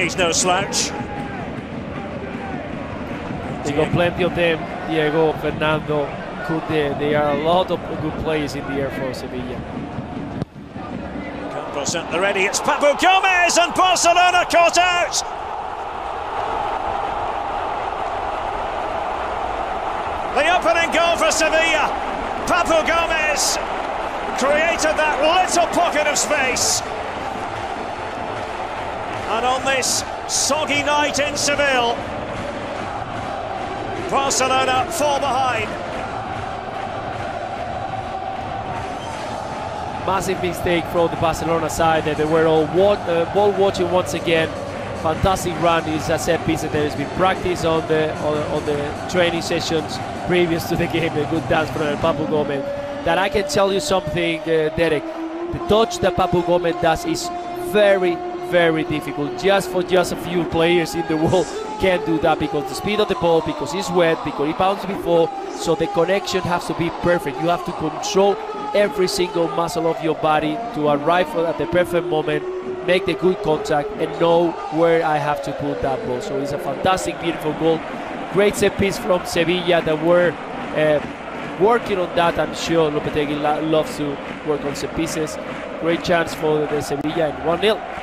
He's no slouch. They got plenty of them. Diego, Fernando, Koundé. They are a lot of good players in the air for Sevilla. Campos at the ready. It's Papu Gomez and Barcelona caught out. The opening goal for Sevilla. Papu Gomez created that little pocket of space. And on this soggy night in Seville, Barcelona fall behind. Massive mistake from the Barcelona side. That they were all uh, ball watching once again. Fantastic run is a set piece that there has been practice on the on, on the training sessions previous to the game. A good dance from Papu Gomez. That I can tell you something, uh, Derek. The touch that Papu Gomez does is very, very difficult. Just for just a few players in the world can do that because the speed of the ball, because it's wet, because it bounced before. So the connection has to be perfect. You have to control every single muscle of your body to arrive at the perfect moment, make the good contact, and know where I have to put that ball. So it's a fantastic, beautiful goal. Great set piece from Sevilla that were uh, working on that. I'm sure Lopetegui loves to work on set pieces. Great chance for the Sevilla and 1 0.